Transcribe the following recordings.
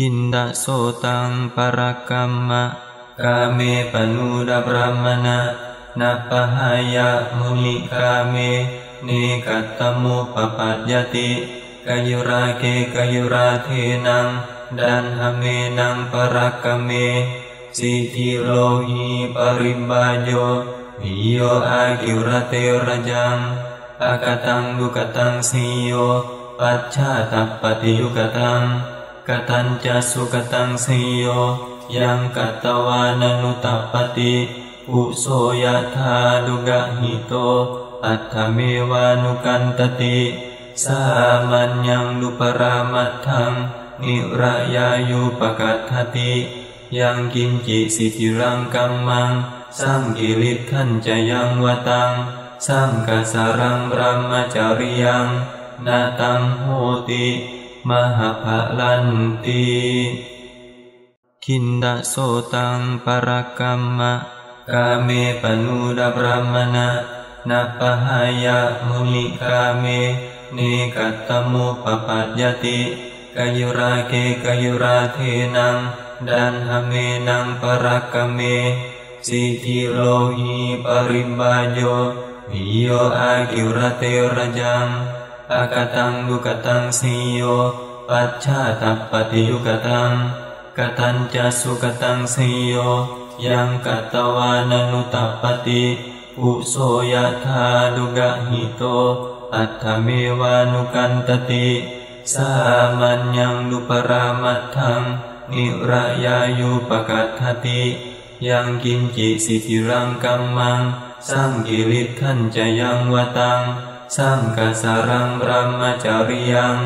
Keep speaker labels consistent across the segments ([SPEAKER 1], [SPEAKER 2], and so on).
[SPEAKER 1] คินดาโสตังปรกัมมะกาเมปนูดาบรามณะนัปหายะมุนิกาเมเนกัตตมุปปัจยติกายุราเกกายุราเทนังดันหเมนังปรักกเม สิทิโลหิปริบาโยวิโยอากิรเตระจังอากตังดุกตังสิโยปัจฉาตัปปติยุกตัง กตัญจะสุกตังสิโยยังกัตตวานันุตัปปติอุโสยธาดุกะหิโตอัตถเมวานุกันตติสามัญญังลุปรามัตถังนิรายายุปกัตถติยังกินจิสิจิรังกัมมังสังกิริขันจะยังวตังสังกสารังบรมจาริยังนาตังโหติ maha palanti. Kinda sotang parakama kame panuda brahmana. Napahaya muni kame ne katamu papadyati kayurake kayuratenang dan hamenang parakame. Sikilohi paribajo Iyo agirate rajang อากตังยุกตังสีโย ปัจฉาตัปปฏิยุกตังกตัญจะสุกตังสีโย ยังกตวานนุตัปติอุโสยธาดุกะหิโต อัตถเมวานุกันตติสามัญญังลุปรามัตถังนิรายายุปกัตถติยังกินจิสิกิรังกัมมังสร้างกิริทันจะยังวตัง สังกสารังบรมจาริยัง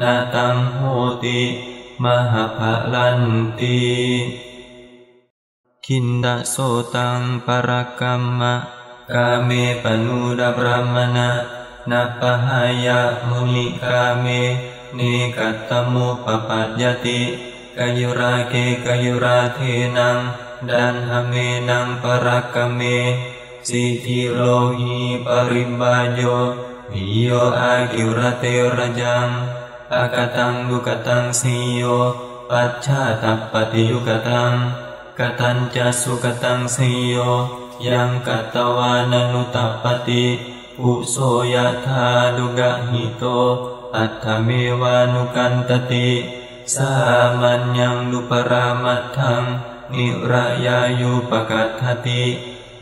[SPEAKER 1] นาตังโหติมหาภลันติคินดาโสตังปรกัมมะ กาเมปนูดาบรามณะนัปหายะมุนิกาเมเนกัตตมุปปัจยติกายุราเกกายุราเทนังดันหเมนังปรักกเม สิทิโลหิปริบาโยวิโยอากิรเตระจังอากตังดุกตังสิโยปัจฉาตัปปติยุกตังกตัญจะสุกตังสิโยยังกัตตวานันุตัปปติอุโสยธาดุกะหิโตอัตถเมวานุกันตติสามัญญังลุปรามัตถังนิรายายุปกัตถติ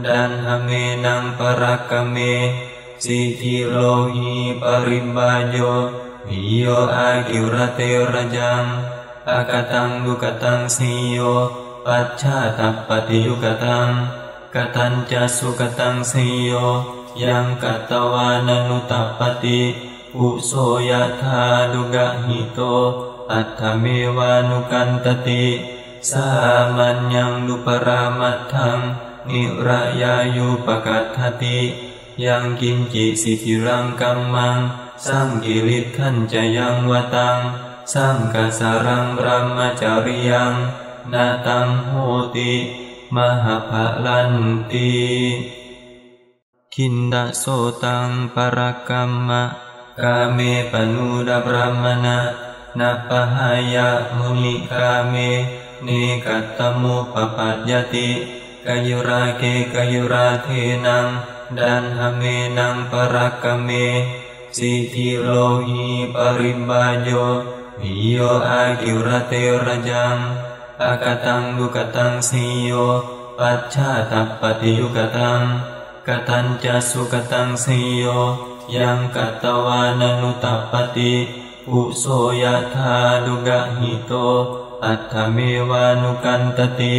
[SPEAKER 1] dan haminang parakame Sihirohi parimbajo Iyo agirate rajang Akatang dukatang siyo Pacata patiyukatang katanca sukatang siyo Yang katawanan tapati Uso yatha duga hito Atamewa nukantati Samanyang duparamatang. อากิรเตระจังอากตังดุกตังสิโยปัจฉาตัปปติยุกตังกตัญจะสุกตังสิโยยังกัตตวานันุตัปปติอุโสยธาดุกะหิโตอัตถเมวานุกันตติสามัญญังลุปรามัตถังนิรายายุปกัตถติยังกินจิสิจิรังกัมมังสังกิริขันจะยังวตังสังกสารังบรมจาริยังนาตังโหติมหาภลันติคินดาโสตังปรกัมมะ กาเมปนูดาบรามณะนัปหายะมุนิกาเมเนกัตตมุปปัจยติ กายุราเกกายุราเทนังดันหเมนังปรักกเม สิทิโลหิปริบาโยวิโยอากิรเตระจังอากตังดุกตังสิโยปัจฉาตัปปติยุกตังกตัญจะสุกตังสิโยยังกตวานนุตัปปติอุโสยธาดุกะหิโตอัตถเมวานุกันตติ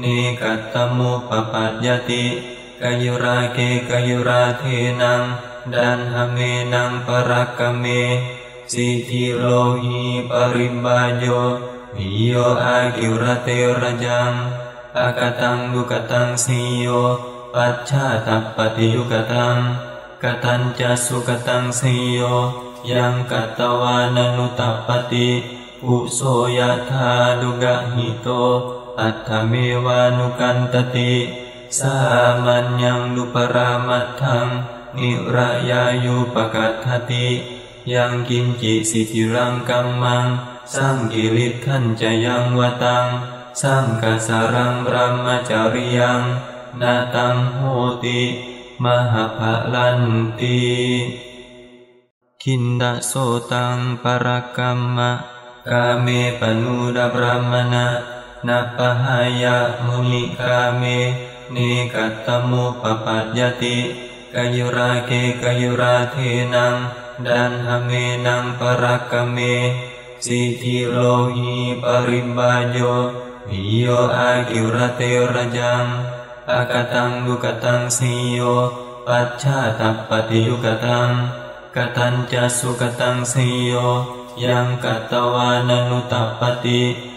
[SPEAKER 1] นิกัตตมุปปัจยติกยุราเกกยุราเทนังดันหเมนังปรักเมสิทิโลหิปริบาโยวิโยอากิรเตรจังอากตังดุกตังสิโยปัจฉาตัปปติยุกตังกตัญจสุกตังสิโยยังกัตวานนุตัปปติอุโสยธาดุกะหิโต อัตถเมวานุกันตติสามัญญังลุปรามัตถังนิรยายุปกัตถติยังกินจิสิทิรังกัมมังสังกิริขันจะยังวตังสังกสารังบรมจาริยังนาตังโหติมหาภลันติคินดาโสตังปรกัมมะกาเมปนุดาบรมณะนัปหายะ napahaya mulikame ni katamu papajati kayurake nang dan hamenang para kami. Parakame sitilohi parimbajo iyo agurate rajang. Akatang dukatang siyo pachatapati yukatang katanca sukatang siyo yang katawanan utapati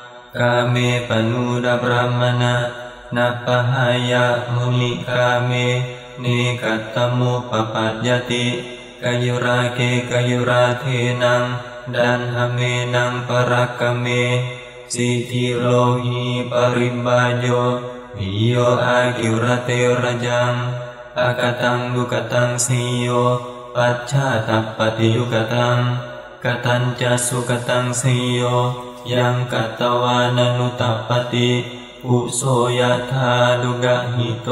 [SPEAKER 1] กาเมปนุดบรมณะนัปหายะมุนิกาเมนิกัตตมุปปัจยติกยุราเกกยุราเทนังดันหเมนังปรักเม สิทิโลหิปริบาโยวิโยอากิรเตรจังอากตังดุกตังสิโยปัจฉาตัปปติยุกตังกตัญจสุกตังสิโย ยังกัตวานนุตัปปติ อุโสยธาดุกะหิโต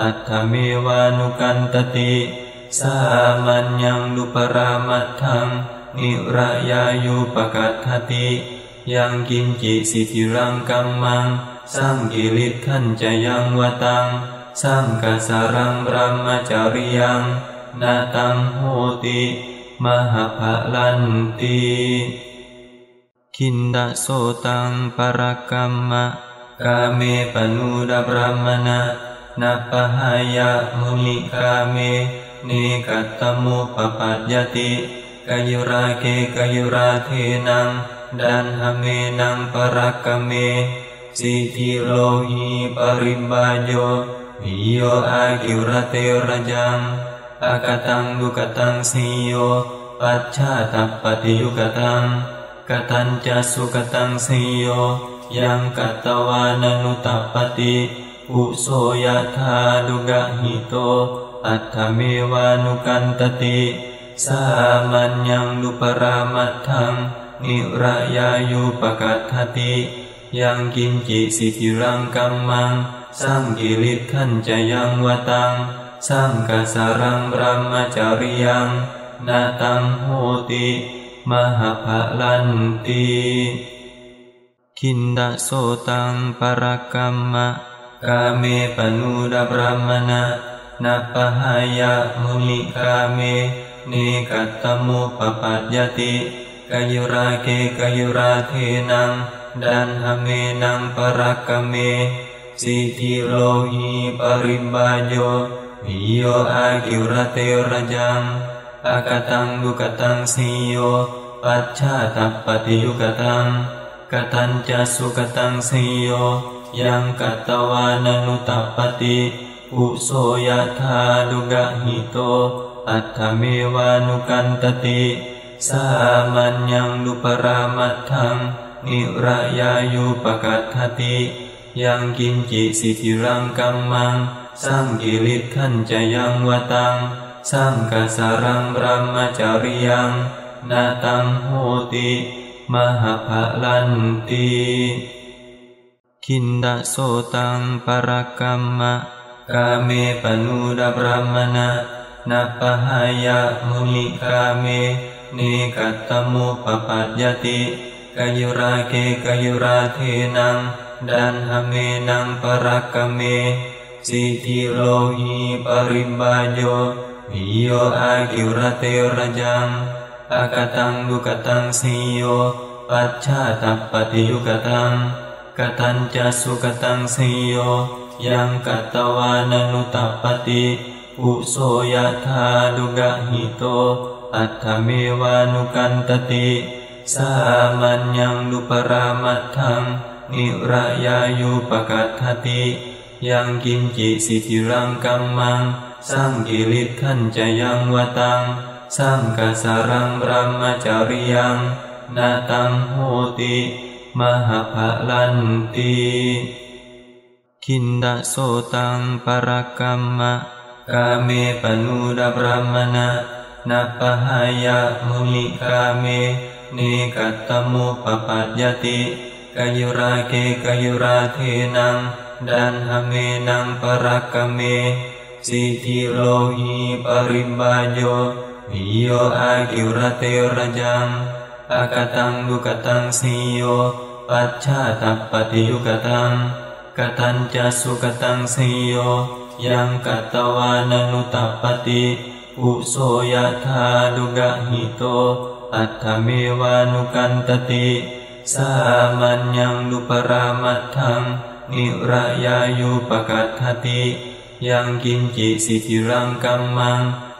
[SPEAKER 1] อัตถเมวานุกันตติสามัญญังดุปรามัตถัง นิรยายุปกัตถติยังกินจิสิทิรังกัมมังสังกิริขันจะยังวตังสังกัสรังบรมจาริยังนาตังโหติ มหาภลันติ คินดาโสตังปรกัมมะกาเมปนุดาบรมณะนัปหายะมุนิกาเมนิกัตตมุปปัจยติกยุราเกกยุราเทนังดันหเมนังปรักเม สิทิโลหิปริบาโยวิโยอากิรเตรจังอากตังดุกตังสิโยปัจฉาตัปปติยุกตัง กตัญจะสุกตังสิโยยังกัตวานันุตัปปติอุโสยธาดุกะหิโตอัตถเมวานุกันตติสามัญญังลุปรามัตถังนิรยายุปกัตถติยังกินจิสิทิรังกัมมังสังกิริขันจะยังวตังสังกสารังบรมจาริยังนาตังโหติ mahapalanti kinda sotang para kama kame panuda brahmana. Napahaya muni kame nikatamu papajati. Kayurake kayuratenang dan hamenang para parakame. Sitilohi parimbajo. Iyo agurate rajang. Akatang bukatang siyo. ปัจชาตัปฏิยุกตังกตัญจะสุกตังสิโยยังกตวานนุตัปติอุโสยธาดุกะหิโต อัตถเมวานุกันตติสามัญญังลุปรามัตถังนิรายายุปกัตติยังกินจิสิกิรังกัมมังสร้างกิริขันจะยังวตังสร้างกัสรังรัมมจริยัง นาตังโหติมหาภลันติคินดาโสตังปรกัมมะกาเมปนุดาบรมณะนัปหายะมุนิกาเมนิกัตตมุปปัจยติกายุราเกกายุราเทนังดันหเมนังปรกเมสิทิโลหิปริบาโยวิโยอากิรเตระจัง อากตังดุกตังสิโย ปัจฉาตัปปติยุกตังกตัญจะสุกตังสิโย ยังกัตวานนุตัปปติอุโสยธาดุกะหิโต อัตถเมวานุกันตติสามัญญังดุปรามัตถังนิรยายุปกัตถติยังกินจิสิทิรังกัมมังสังกิริขันจะยังวตัง สังกสารังบรมจาริยังนาตังโหติมหาภลันติคินดาโสตังปรกัมมะกาเมปนุดาบรมณะนัปหายะมุนิกาเมนิกัตตมุปปัจยติกายุราเกกายุราเทนังดันหเมนังปรกเมสิทิโลหิปริบาโย Iyo akirate rajam Akatang dukatang siyo Pacatak patiyukatang Katanca sukatang siyo Yang katawanan utapati Uso yata duga hito Atamewa nukantati Samanyang duparamatang Nirayayu pakathati Yang kinci sitirang kamang าตัปปติยุกตังกตัญจะสุกตังสิโยยังกัตวานันุตัปปติอุโสยธาดุกะหิโตอัตถเมวานุกันตติสามัญญังดุปรามัตถังนิรยายุปกัตถติยังกินจิสิทิรังกัมมั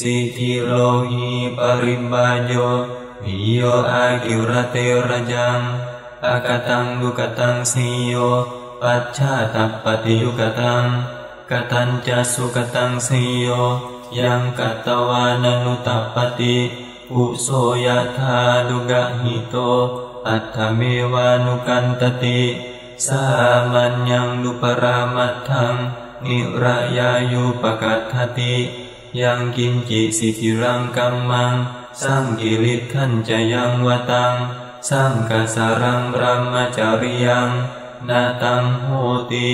[SPEAKER 1] Sikilohi parimbajo Iyo agurate rajam Akatang gukatang siyo Paca tapati yukatang Katanca jasu siyo Yang katawanan utapati Uso yata duga hito Atamewa nukantati Saman yang Nirayayu pakat hati กตังสิโยปัจฉาตัปปติยุกตังกตัญจะสุกตังสิโยยังกัตวานันุตัปปติอุโสยธาดุกะหิโตอัตถเมวานุกันตติสามัญญังดุปรามัตถังนิรยายุปกัตถติยังกินจิสิทิรังกัมมังสังกิริขันจะยังวตังสังกสารังบรมจาริยังนาตังโหติ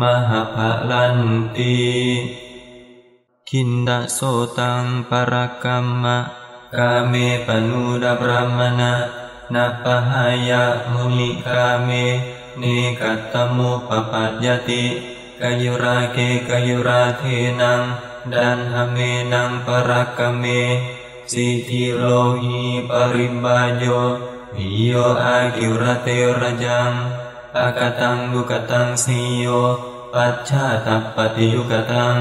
[SPEAKER 1] มหาภลันติคินดาโสตังปรกัมมะกาเมปนุดาบรมณะนัปหายะมุนิกาเมนิกัตตมุปปัจยติกายุราเกกายุราเทนัง ดันหเมนังปรักเม สิทิโลหิปริบาโยวิโยอากิรเตระจังอากตังดุกตังสิโยปัจฉาตัปปติยุกตัง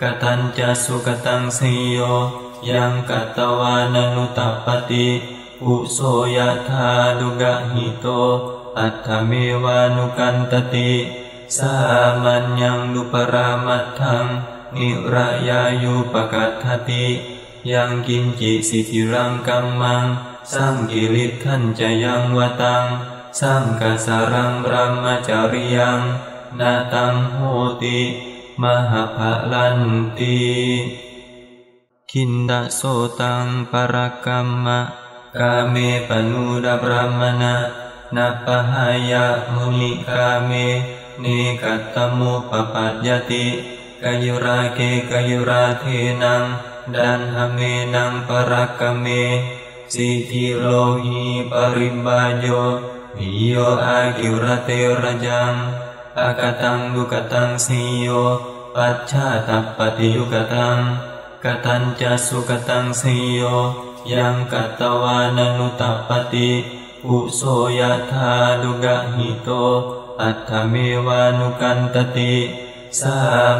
[SPEAKER 1] กตัญจะสุกตังสิโยยังกตวานนุตัปปติอุโสยธาดุกะหิโต อัตถเมวานุกันตติ สามัญญังดุปรามัตถัง นิรยายุปกัตถติยังกินจิสิทิรังกัมมังสังกิริขันจะยังวตังสังกสารังบรมจาริยังนาตังโหติ มหาภลันติคินดาโสตังปรกัมมะกาเมปนุดาบรมณะนัปหายะมุนิกาเมนิกัตตมุปปัจยติ กายุราเกกายุราเทนังดันหเมนังปรักเม สิทิโลหิปริบาโยวิโยอากิรเตระจังอากตังดุกตังสิโยปัจฉาตัปปติยุกตังกตัญจะสุกตังสิโยยังกัตวานันุตัปปติอุโสยธาดุกหิโตอัตถเมวานุกันตติ สา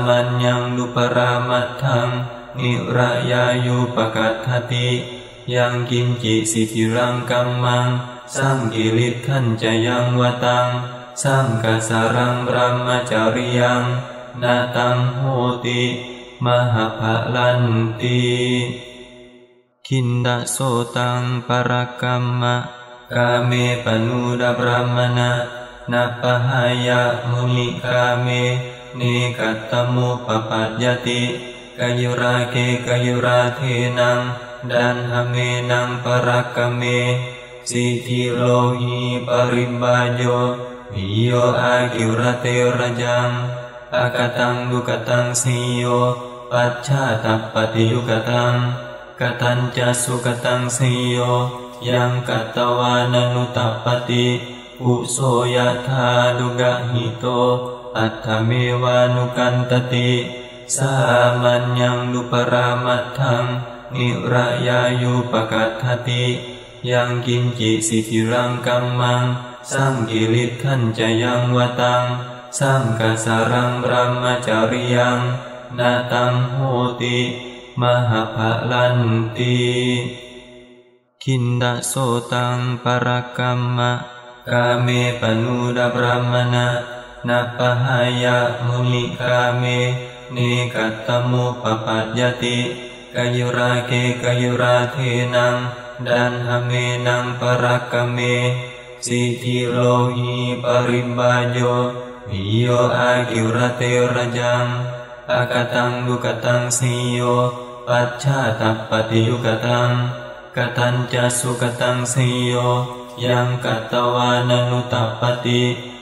[SPEAKER 1] มัญญังดุปรามัตถังนิรยายุปกัตถติยังกินจิสิทิรังกัมมังสังกิริขันจะยังวตังสังกสารังบรมจาริยังนาตังโหติมหาภลันติคินดาโสตังปรกัมมะกาเมปนุดาบรมณะนาปหายะมุนิกาเมเ นกัตตมุปปัจยติกายุราเกกายุราเทนังดันหเมนังปรักเมสิทิโลหิปริบาโยวิโยอากิรเตรจังอากตังดุกตังสิโยปัจฉาตัปปติยุกตังกตัญจสุกตังสิโยยังกัตตวานนุตปติอุโสยธาดุกะหิโต อัตถเมวานุกันตติสามัญญังดุปรามัตถังนิรยายุปกัตถติยังกินจิสิทิรังกัมมังสังกิริขันจะยังวตังสังกสารังบรมจาริยังนาตังโหติมหาภลันติคินดาโสตังปรกัมมะกาเมปนุดาบรมณะ นัปหายะมุนิกาเมเนกัตตมุปปัจยติกายุราเกกายุราเทนังดันหเมนังปรักเม สิทิโลหิปริบาโยวิโยอากิรเตรจังอากตังดุกตังสิโยปัจฉาตัปปติยุกตังกตัญจะสุกตังสิโยยังกัตตวานนุตัปปติ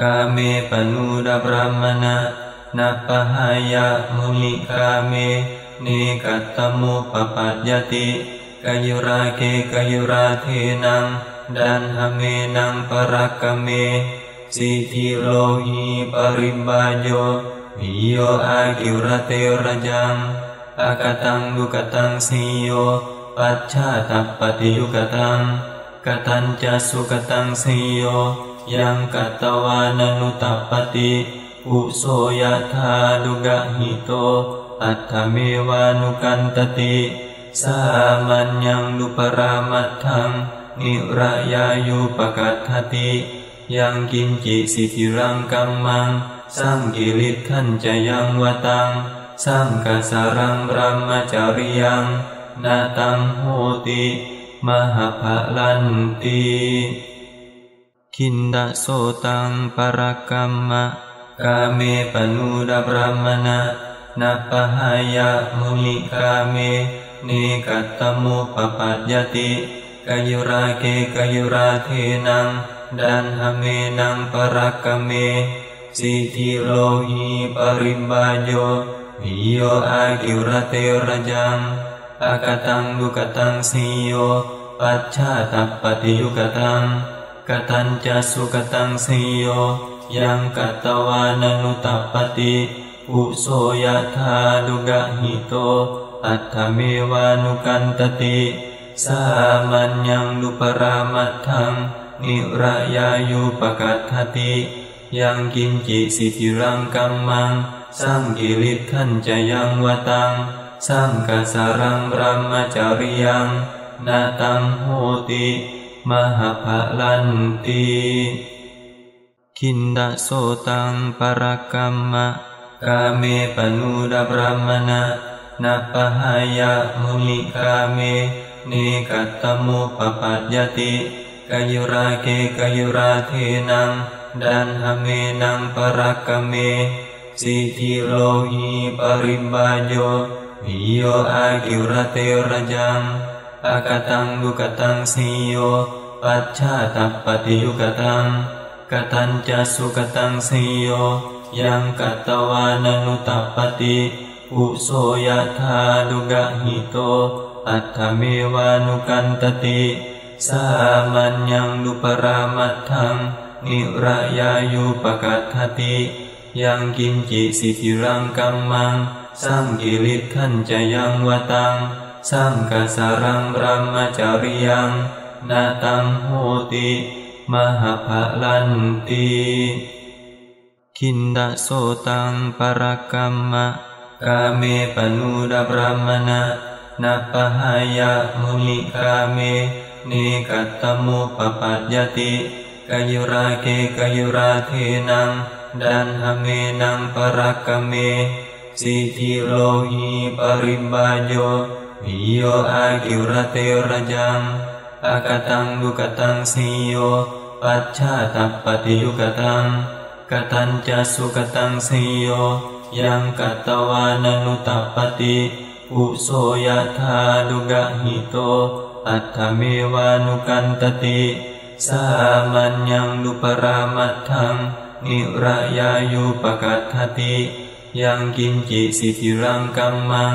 [SPEAKER 1] กาเมปนุดาบรมณะนัปหายะมุนิกาเมเนกัตตมุปปัจยติกายุราเกกายุราเทนังดันหเมนังปรักเม สิทิโลหิปริบาโยวิโยอากิรเตระจังอากตังดุกตังสิโยปัจฉาตัปปติยุกตังกตัญจสุกตังสิโย ยังกัตตวานนุตปติอุโสยธาดุกะหิโต อัตถเมวานุกันตติสามัญญังดุปรามัตถังนิรยายุปกัตถติยังกินจิสิทิรังกัมมังสังกิริขันจะยังวตังสังกสารังบรมจาริยังนาตังโหติมหาภลันติ คินดาโสตังปรกัมมะกาเมปนุดาบรมณะนัปหายะมุนิกาเมเนกัตตมุปปัจยติกายุราเกกายุราเทนังดันหเมนังปรักเม สิทิโลหิปริบาโยวิโยอากิรเตรจังอากตังดุกตังสิโยปัจฉาตัปปติยุกตัง กตัญจะสุกตังสิโยยังกัตตวานนุตัปปติอุโสยธาดุกะหิโต อัตถเมวานุกันตติสามัญญังดุปรามัตถังนิรยายุปกัตถติยังกินจิสิทิรังกัมมังสังกิริขันจะยังวตังสังกสารังบรมจาริยังนาตังโหติ maha palanti. Kinda sotang parakama. Kame panuda brahmana. Napahaya muni kame ne katamu papajati kayurake kayuratenang dan hamenang para kami si parakame sitilohi parimbajo. Iyo agirate rajang. อากตังลุกตังสิโย ปัจชาตัปฏิยุกตังกตัญจสุกตังสิโย ยังกตวานนุตัปปติอุโสยธาดุกะหิโต อัตถเมวานุกันตติสามัญยังลุปรามัทัง นิรายายุปกัตติยังกินจิสิทิรังกัมมัง สร้างกิริขันจะยังวตัง สังกสารังบรมจาริยังนาตังโหติมหาภลันติคินดาโสตังปรกัมมะกาเมปนุดาบรมณะนัปหายะมุนิกาเมนิกัตตมุปปัจยติกายุราเกกายุราเทนังดันหเมนังปรักเมสิทิโลหิปริบาโย วิโยอากิรเตระจังอากตังดุกตังสิโยปัจฉาตัปปติยุกตังกตัญจะสุกตังสิโยยังกตวานนุตัปปติอุโสยธาดุกะหิโต อัตถเมวานุกันตติสามัญญังดุปรามัตถังนิระยายุปกัตถติ ยังกินจิสิทิรังกัมมัง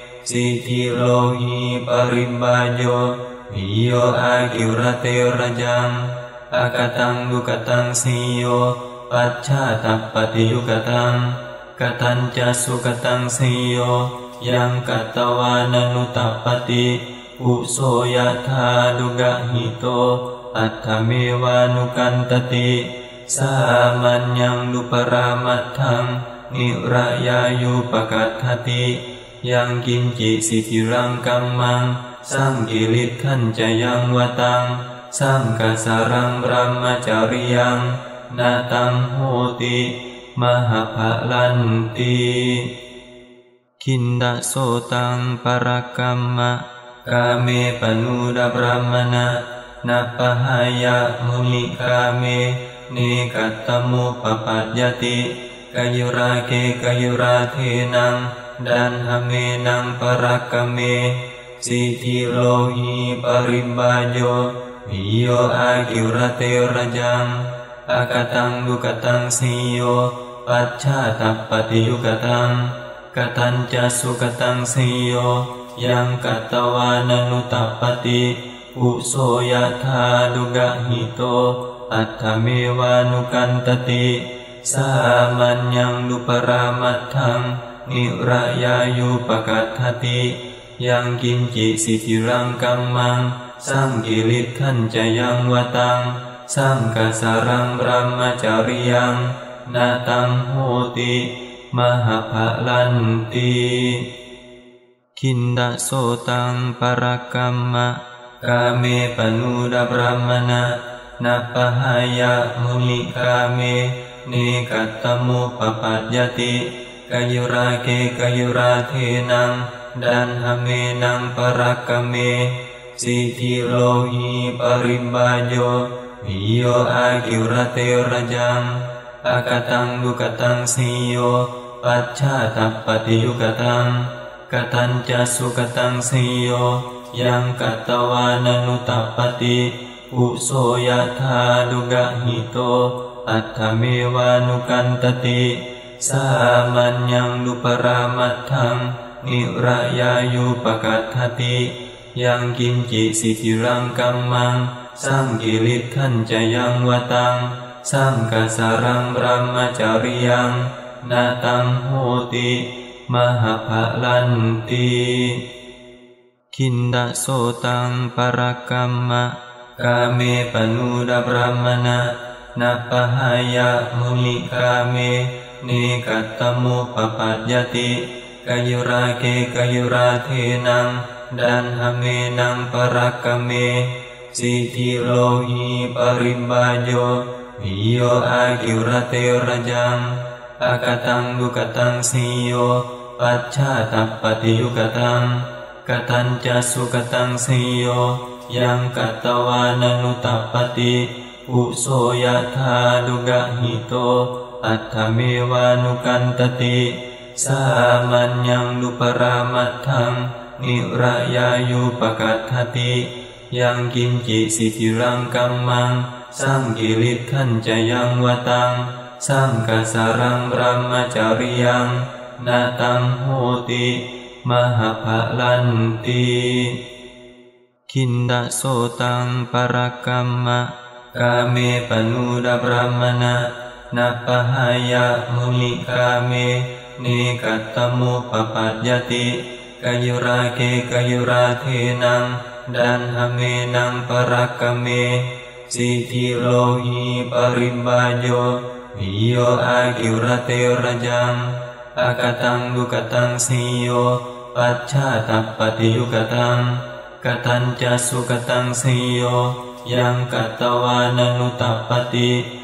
[SPEAKER 1] สิทิโลหิปริบาโยวิโยอากิรเตระจังอากตังดุกตังสิโยปัจฉาตัปปติยุกตังกตัญจะสุกตังสิโยยังกัตตวานนุตัปปติอุโสยธาดุกะหิโตอัตถเมวานุกันตติสามัญญังดุปรามัตถังนิระยายุปกัตถติ ยังกินจิสิทิรังกัมมังสังกิริขันจะยังวตังสังกสารังบรมจาริยังนาตังโหติมหาภลันติคินดาโสตังปรกัมมะกาเมปนุดาบรมณะนัปหายะมุนิกาเมนิกัตตมุปปัจยติกายุราเกกายุราเทนัง ดันหเมนังปรักเม สิทิโลหิปริบาโยวิโยอากิรเตระจังอากตังดุกตังสิโย ปัจฉาตัปปติยุกตังกตัญจสุกตังสิโย ยังกัตตวานนุตัปปติอุโสยธาดุกะหิโต อัตถเมวานุกันตติ สามัญญังดุปรามัตถัง นิระยายุปกัตถติยังกินจิสิทิรังกัมมังสังกิริขันจะยังวตังสังกสรังบรมจาริยังนาตังโหติมหาภลันติคินดาโสตังปรกัมมะกาเมปนุดาบรมณะนัปหายะมุนิกาเมนิกัตตมุปปัจยติ กายุราเกกายุราเทนังดันหเมนังปรักเม สิทิโลหิปริบาโยวิโยอากิรเตระจังอากตังดุกตังสิโยปัจฉาตัปปติยุกตังกตัญจะสุกตังสิโยยังกตวานนุตัปปติอุโสยธาดุกะหิโตอัตถเมวานุกันตติ สามัญญังดุปรามัตถังนิระยายุปกัตถติยังกินจิสิทิรังกัมมังสังกิริขันจะยังวตังสังกสารังบรมจาริยังนาตังโหติมหาภลันติคินดาโสตังปรกัมมะกาเมปนุดาบรมณะนัปหายะมุนิกาเม นิกัตตมุปปัจยติกายุราเกกายุราเทนังดันหเมนังปรักเม สิทิโลหิปริมบาโยวิโยอากิรเตระจังอากตังดุกตังสิโยปัจฉาตัปปฏิยุกตังกตัญจะสุกตังสิโยยังกัตตวานันุตัปปติอุโสยธาดุกะหิโต อัตถเมวานุกันตติสามัญญังลุปรามัตถังนิระยายุปกัตถติยังกินจิสิทิรังกัมมังสังกิริขันจะยังวตังสังกัสรังบรมจาริยังนาตังโหติมหาภลันติคินดาโสตังปรกัมมะกาเมปนุดาบรมณะนาปหายะ napahaya mulikame ni katamu papajati kayurake kayuratinam dan hamenang para kami. Siti lohi parimbajo iyo agurate rajam akatang dukatang siyo pachatapati yukatang katanca sukatang siyo yang katawanan utapati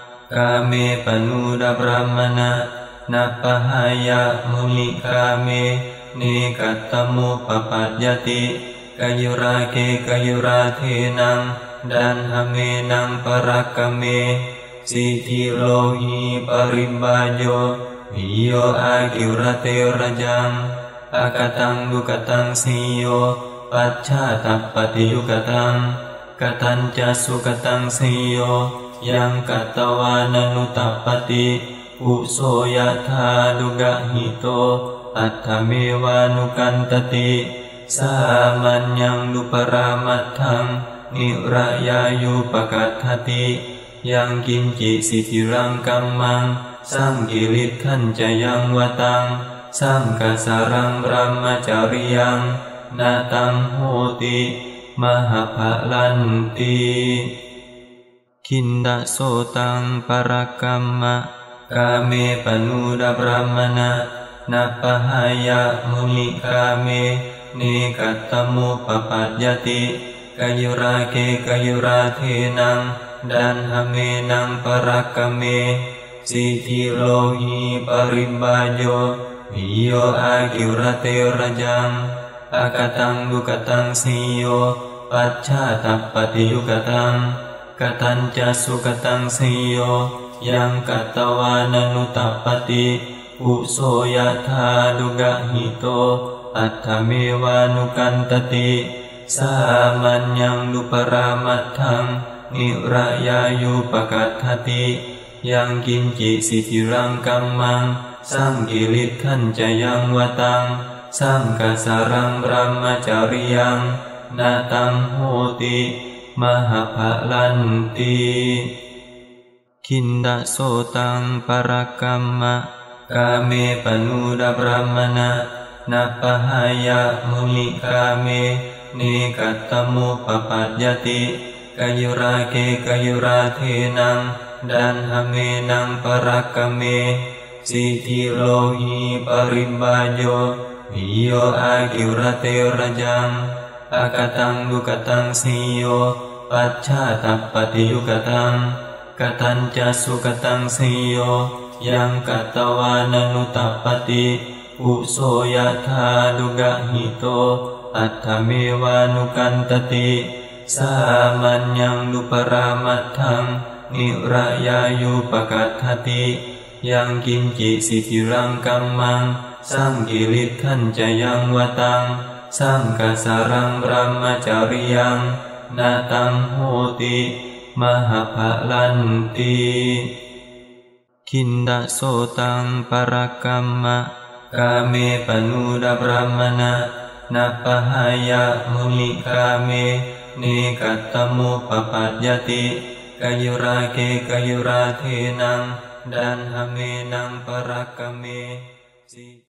[SPEAKER 1] kami panuda Brahmana napahaya muni kami nikatamu kayurake kayurake kayuratinam dan nang para kami. Sitilohi parimbajo iyo agirate rajang akatang dukatang siyo pacha tapati yukatang katanca sukatang siyo ยังกัตตวานนุตัปปติ อุโสยธาดุกะหิโต อัตถเมวานุกันตติสามัญญังลุปรามัตถัง นิระยายุปกัตถติยังกินจิสิทิรังกัมมังสังกิริขันจะยังวตังสังกสารังบรมมจาริยังนาตังโหติ มหาภลันติ คินดาโสตังปรกัมมะกาเมปนุดาบรมณะนัปหายะมุนิกาเมนิกัตตมุปปัจยติกายุราเกกายุราเทนังดันหเมนังปรักเม สิทิโลหิปริบาโยวิโยอากิรเตระจังอากตังดุกตังสิโยปัจฉาตัปปติยุกตัง กตัญจะสุกตังสิโยยังกัตตวานันุตัปปติอุโสยธาดุกะหิโตอัตถเมวานุกันตติสามัญญังลุปรามัตถังนิระยายุปกัตถติยังกินจิสิทิรังกัมมังสังกิริขันจะยังวตังสังกสารังบรมจาริยังนาตังโหติ Mahapalanti Kinda sotang parakama Kame panuda brahmana. Napahaya muli kame Nikatamu papajati. Kayurake nang Dan hamenang parakame Sitirohi parimbajo. Iyo agirate rajang Akatang dukatang siyo. ปัจฉาตัปฏิยุกตังกตัญจะสุกตังสิโยยังกัตวานนุตัปปติอุโสยธาดุกะหิโต อัตถเมวานุกันตติสามัญญังลุปรามัตถังนิรายายุปกัตถติยังกินจิสิกิรังกัมมังสร้างกิริทันจะยังวตังสร้างกสารังรัมมจริยัง นาตังโหติมหาภลันติคินดาโสตังปรกัมมะกาเมปนุดาบรมณะนัปหายะมุนิกาเมนิกัตตมุปปัจยติกายุราเคกายุราเทนังดันหเมนังปรักกเม